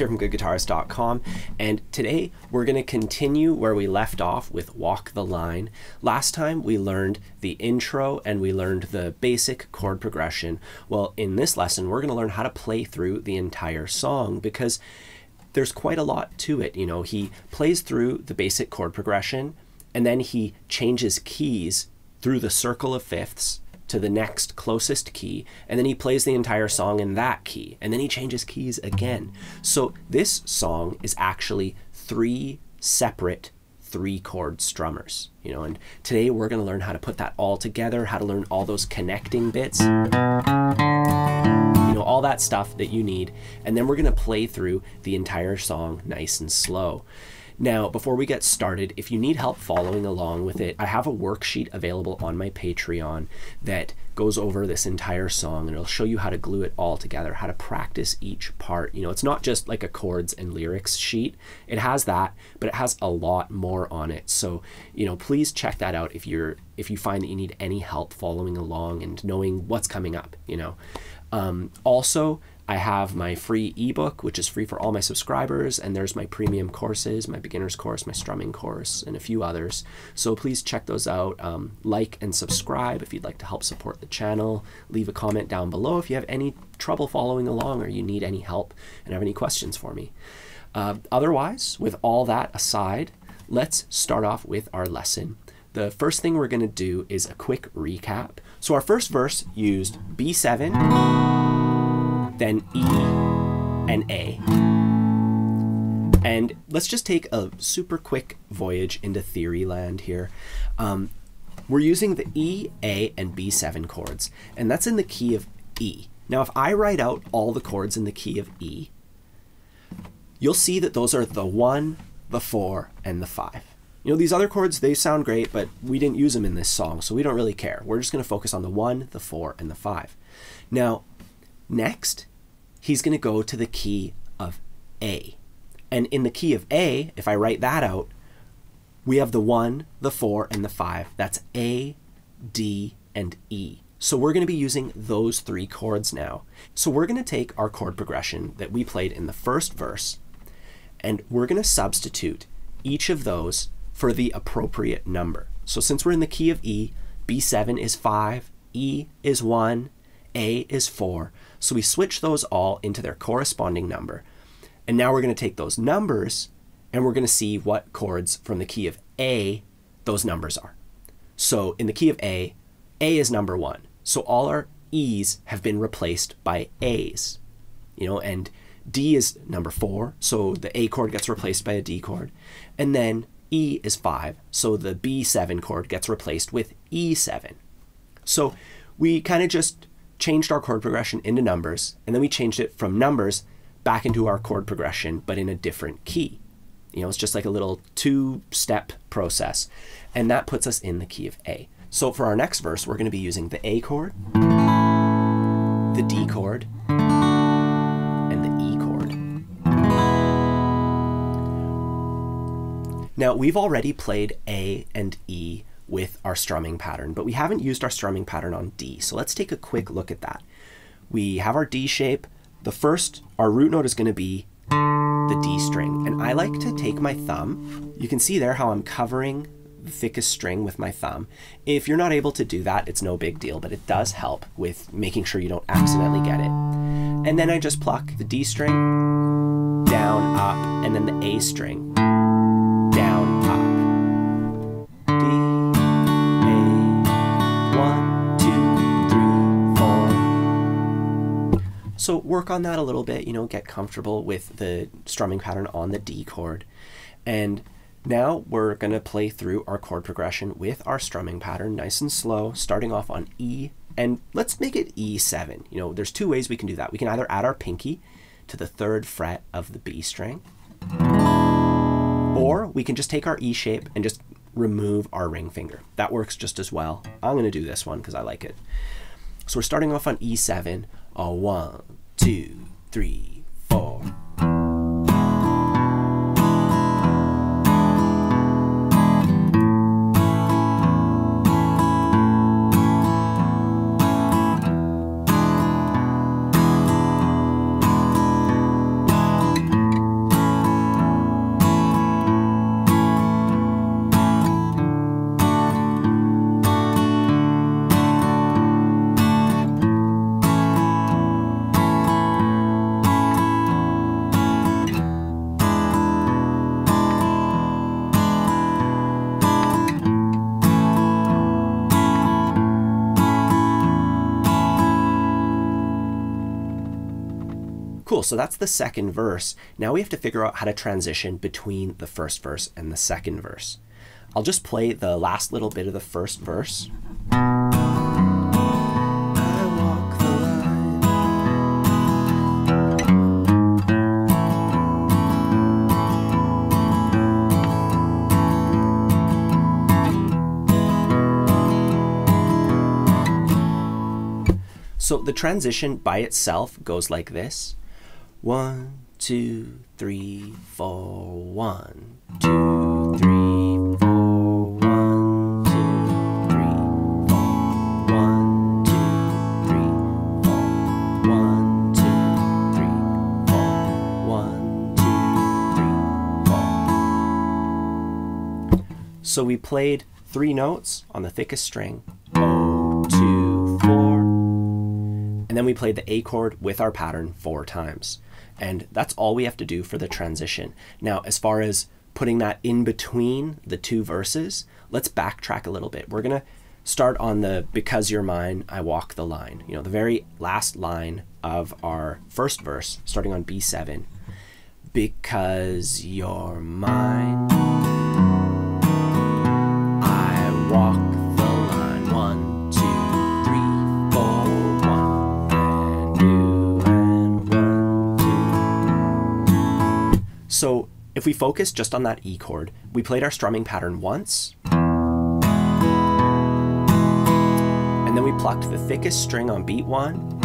here from goodguitarist.com, and today we're going to continue where we left off with Walk the Line. Last time we learned the intro and we learned the basic chord progression. Well, in this lesson, we're going to learn how to play through the entire song because there's quite a lot to it. You know, he plays through the basic chord progression and then he changes keys through the circle of fifths to the next closest key, and then he plays the entire song in that key, and then he changes keys again. So this song is actually three separate three chord strummers, you know, and today we're going to learn how to put that all together, how to learn all those connecting bits, you know, all that stuff that you need, and then we're going to play through the entire song nice and slow. Now, before we get started, if you need help following along with it, I have a worksheet available on my Patreon that goes over this entire song and it'll show you how to glue it all together, how to practice each part. You know, it's not just like a chords and lyrics sheet. It has that, but it has a lot more on it. So, you know, please check that out if you're if you find that you need any help following along and knowing what's coming up, you know. Um, also, I have my free ebook, which is free for all my subscribers, and there's my premium courses, my beginner's course, my strumming course, and a few others. So please check those out. Um, like and subscribe if you'd like to help support the channel. Leave a comment down below if you have any trouble following along or you need any help and have any questions for me. Uh, otherwise, with all that aside, let's start off with our lesson. The first thing we're going to do is a quick recap. So our first verse used B7 then E, and A. And let's just take a super quick voyage into theory land here. Um, we're using the E, A, and B7 chords, and that's in the key of E. Now, if I write out all the chords in the key of E, you'll see that those are the 1, the 4, and the 5. You know, these other chords, they sound great, but we didn't use them in this song, so we don't really care. We're just going to focus on the 1, the 4, and the 5. Now, next, he's going to go to the key of A. And in the key of A, if I write that out, we have the 1, the 4, and the 5. That's A, D, and E. So we're going to be using those three chords now. So we're going to take our chord progression that we played in the first verse, and we're going to substitute each of those for the appropriate number. So since we're in the key of E, B7 is 5, E is 1, A is 4. So we switch those all into their corresponding number. And now we're going to take those numbers and we're going to see what chords from the key of A those numbers are. So in the key of A, A is number one. So all our E's have been replaced by A's. You know, and D is number four, so the A chord gets replaced by a D chord. And then E is five, so the B7 chord gets replaced with E7. So we kind of just changed our chord progression into numbers, and then we changed it from numbers back into our chord progression, but in a different key. You know, it's just like a little two step process. And that puts us in the key of A. So for our next verse, we're going to be using the A chord, the D chord, and the E chord. Now, we've already played A and E with our strumming pattern, but we haven't used our strumming pattern on D. So let's take a quick look at that. We have our D shape. The first, our root note is going to be the D string. And I like to take my thumb. You can see there how I'm covering the thickest string with my thumb. If you're not able to do that, it's no big deal, but it does help with making sure you don't accidentally get it. And then I just pluck the D string, down, up, and then the A string, down, So work on that a little bit, you know, get comfortable with the strumming pattern on the D chord. And now we're going to play through our chord progression with our strumming pattern nice and slow, starting off on E. And let's make it E7. You know, there's two ways we can do that. We can either add our pinky to the third fret of the B string, or we can just take our E shape and just remove our ring finger. That works just as well. I'm going to do this one because I like it. So we're starting off on E7. A one, two, three, Cool. So that's the second verse. Now we have to figure out how to transition between the first verse and the second verse. I'll just play the last little bit of the first verse. So the transition by itself goes like this. One, two, three, four, one, two, three, four, one, two, three, four, one, two, three, four, one, two, three, four, one, two, three, four. So we played three notes on the thickest string. Oh, two, four. And then we played the A chord with our pattern four times. And that's all we have to do for the transition. Now, as far as putting that in between the two verses, let's backtrack a little bit. We're going to start on the because you're mine, I walk the line. You know, the very last line of our first verse, starting on B7. Because you're mine, I walk So if we focus just on that E chord, we played our strumming pattern once. And then we plucked the thickest string on beat one.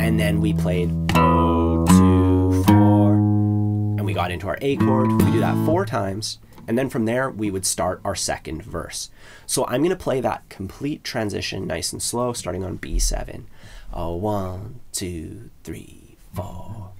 And then we played oh, two, four. And we got into our A chord. We do that four times. And then from there, we would start our second verse. So I'm going to play that complete transition nice and slow, starting on B7. Oh, one, two, three, four.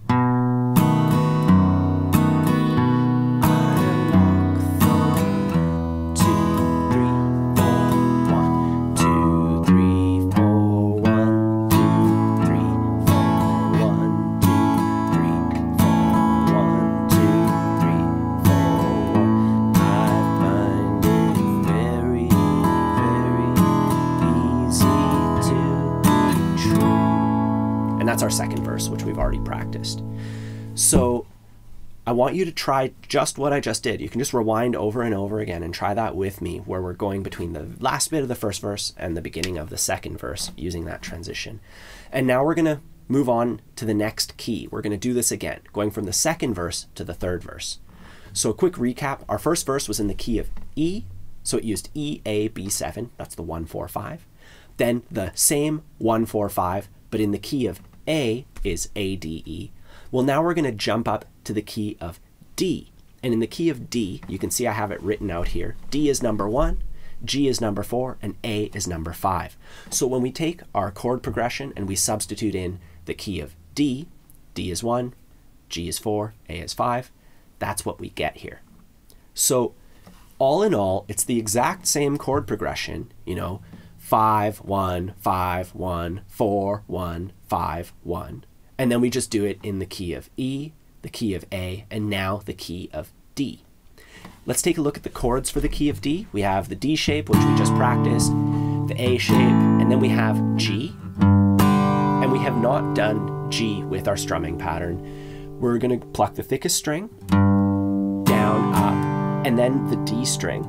Want you to try just what I just did. You can just rewind over and over again and try that with me, where we're going between the last bit of the first verse and the beginning of the second verse using that transition. And now we're going to move on to the next key. We're going to do this again, going from the second verse to the third verse. So, a quick recap our first verse was in the key of E, so it used E, A, B7, that's the 1, 4, 5. Then the same 1, 4, 5, but in the key of A is A, D, E. Well, now we're going to jump up to the key of D. And in the key of D, you can see I have it written out here. D is number one, G is number four, and A is number five. So when we take our chord progression and we substitute in the key of D, D is one, G is four, A is five, that's what we get here. So all in all, it's the exact same chord progression, you know, five, one, five, one, four, one, five, one. And then we just do it in the key of E, the key of A, and now the key of D. Let's take a look at the chords for the key of D. We have the D shape, which we just practiced, the A shape, and then we have G. And we have not done G with our strumming pattern. We're going to pluck the thickest string, down, up, and then the D string,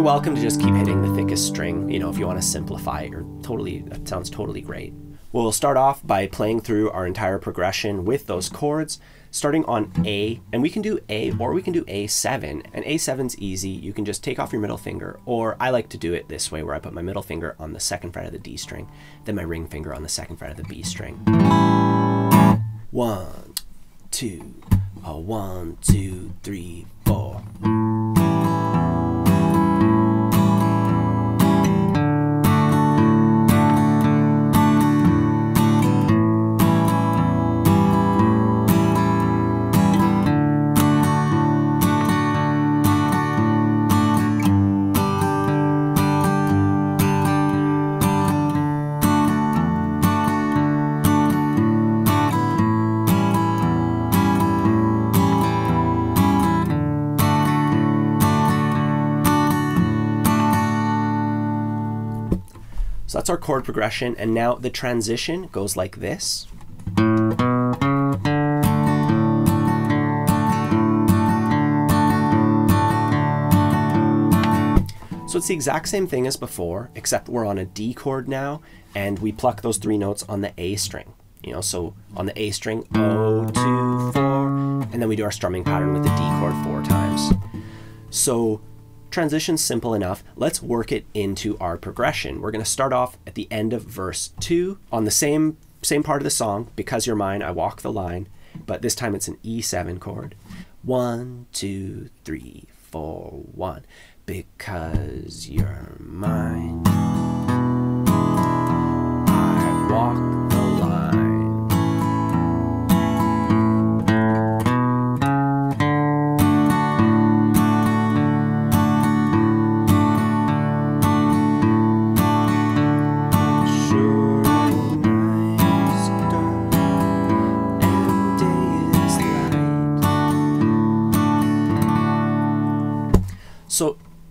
You're welcome to just keep hitting the thickest string, you know, if you want to simplify it, or totally, that sounds totally great. We'll start off by playing through our entire progression with those chords, starting on A, and we can do A or we can do A7, and A7's easy. You can just take off your middle finger, or I like to do it this way where I put my middle finger on the second fret of the D string, then my ring finger on the second fret of the B string. One, two, a one, two, three, our chord progression. And now the transition goes like this. So it's the exact same thing as before, except we're on a D chord now, and we pluck those three notes on the A string. You know, so on the A string, O, two, four, and then we do our strumming pattern with the D chord four times. So transition's simple enough. Let's work it into our progression. We're going to start off at the end of verse two on the same same part of the song. Because you're mine, I walk the line, but this time it's an E7 chord. One, two, three, four, one. Because you're mine, I walk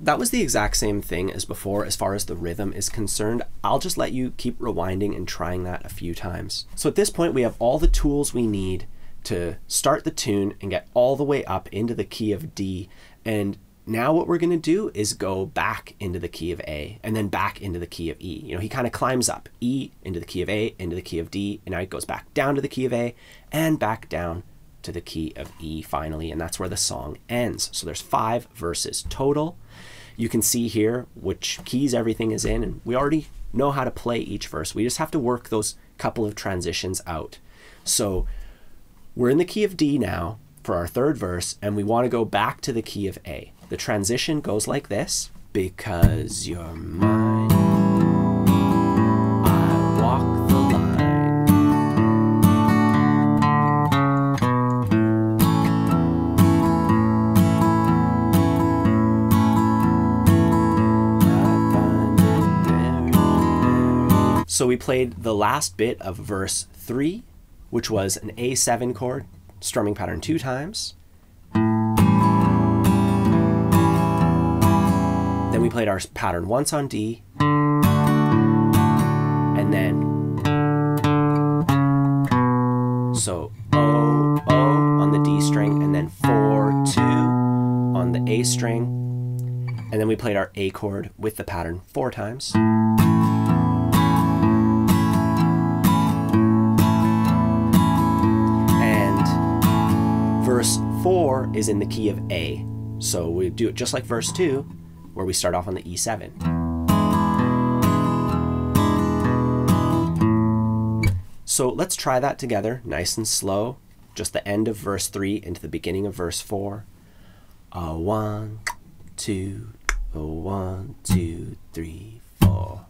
that was the exact same thing as before as far as the rhythm is concerned. I'll just let you keep rewinding and trying that a few times. So at this point, we have all the tools we need to start the tune and get all the way up into the key of D. And now what we're going to do is go back into the key of A and then back into the key of E. You know, he kind of climbs up E into the key of A, into the key of D, and now he goes back down to the key of A and back down to the key of E finally, and that's where the song ends. So there's five verses total. You can see here which keys everything is in, and we already know how to play each verse. We just have to work those couple of transitions out. So we're in the key of D now for our third verse, and we want to go back to the key of A. The transition goes like this because you're mine. So we played the last bit of verse 3, which was an A7 chord, strumming pattern two times. Then we played our pattern once on D, and then so O, O on the D string, and then 4, 2 on the A string, and then we played our A chord with the pattern four times. 4 is in the key of A. So we do it just like verse 2, where we start off on the E7. So let's try that together, nice and slow. Just the end of verse 3 into the beginning of verse 4. A one, two, a one, two, three, four.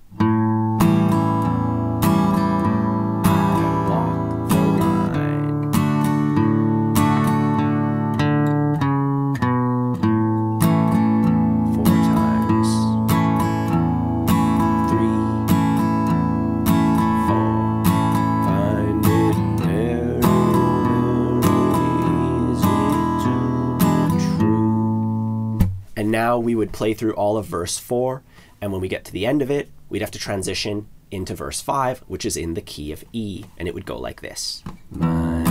We would play through all of verse 4, and when we get to the end of it, we'd have to transition into verse 5, which is in the key of E, and it would go like this. Mine,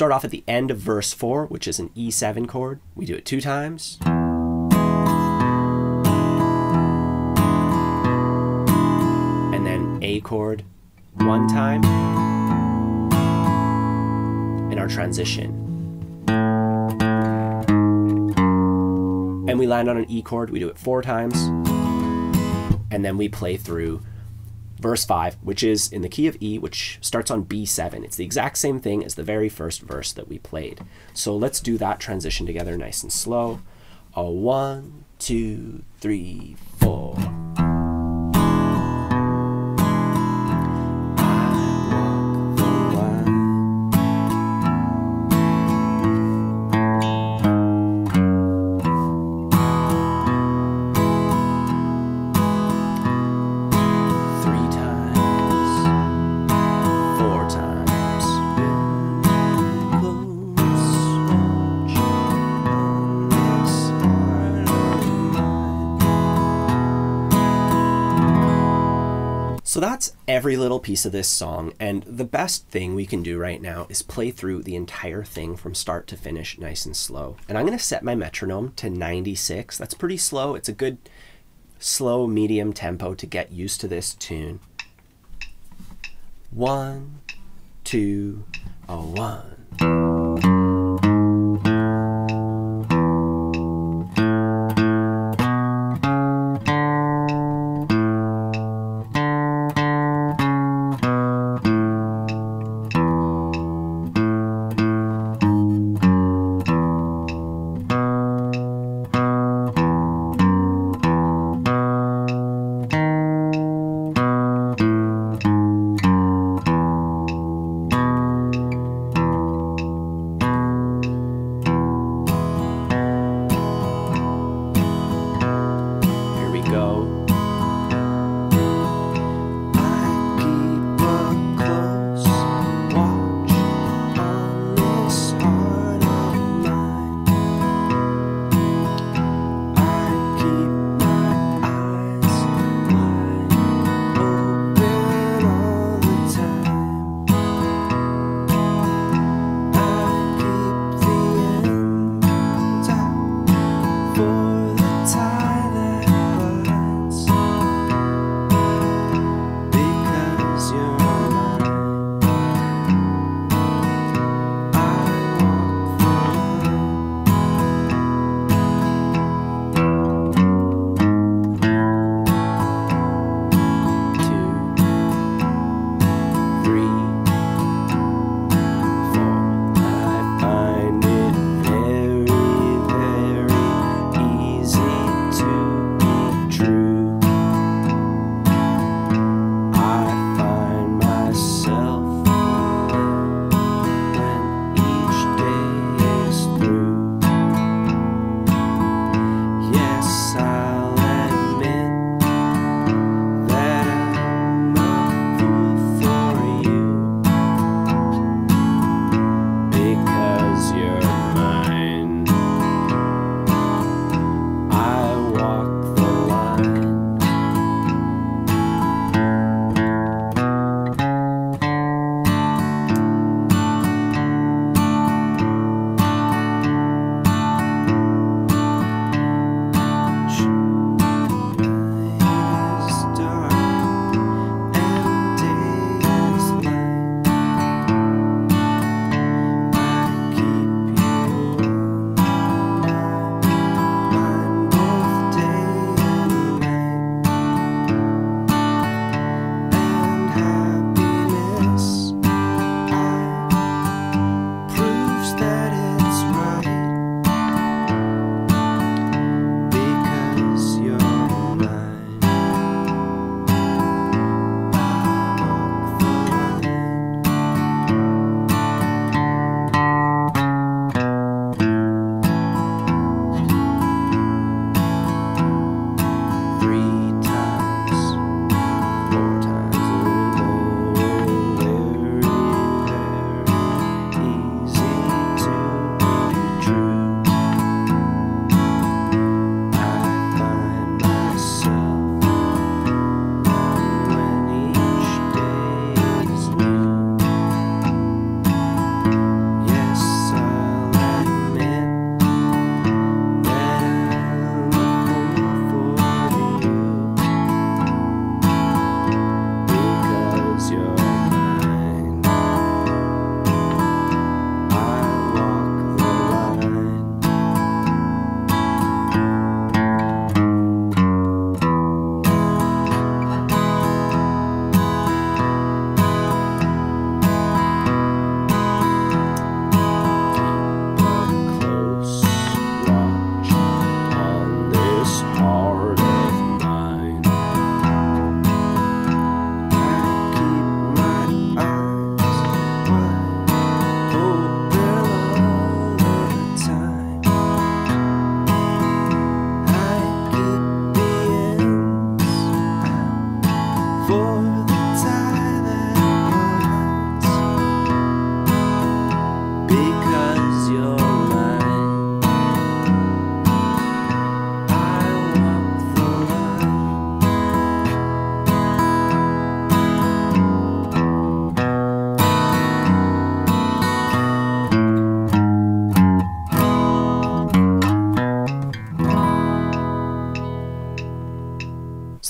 start off at the end of verse 4, which is an E7 chord. We do it two times. And then A chord one time. In our transition. And we land on an E chord. We do it four times. And then we play through verse 5, which is in the key of E, which starts on B7. It's the exact same thing as the very first verse that we played. So let's do that transition together nice and slow. A one, two, three, four. That's every little piece of this song, and the best thing we can do right now is play through the entire thing from start to finish nice and slow. And I'm to set my metronome to 96. That's pretty slow. It's a good slow medium tempo to get used to this tune. One, two, oh, one.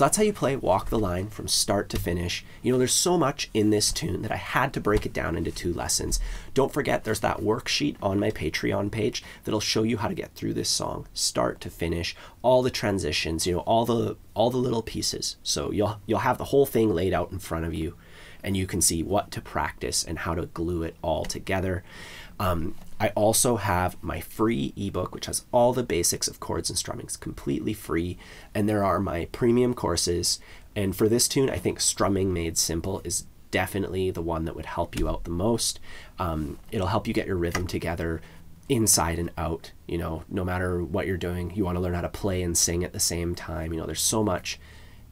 So that's how you play Walk the Line from start to finish. You know, there's so much in this tune that I had to break it down into two lessons. Don't forget, there's that worksheet on my Patreon page that'll show you how to get through this song, start to finish, all the transitions, you know, all the all the little pieces. So you'll you'll have the whole thing laid out in front of you, and you can see what to practice and how to glue it all together. Um, I also have my free ebook, which has all the basics of chords and strumming. It's completely free. And there are my premium courses. And for this tune, I think Strumming Made Simple is definitely the one that would help you out the most. Um, it'll help you get your rhythm together inside and out. You know, no matter what you're doing, you want to learn how to play and sing at the same time. You know, there's so much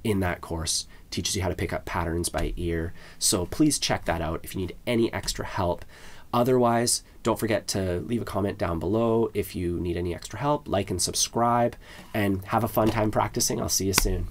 in that course teaches you how to pick up patterns by ear so please check that out if you need any extra help Otherwise, don't forget to leave a comment down below if you need any extra help, like and subscribe, and have a fun time practicing. I'll see you soon.